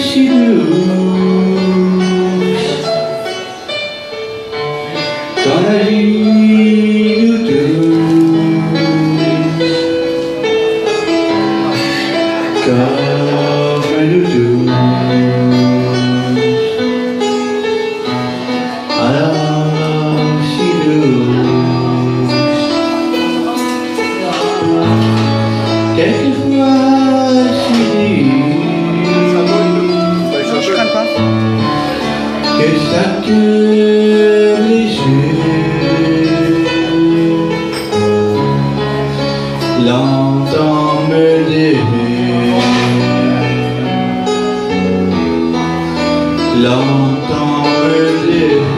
she Thank you. que chaque jour l'entend me dire l'entend me dire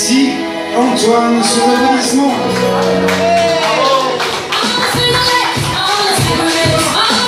Merci Antoine sur l'applaudissement.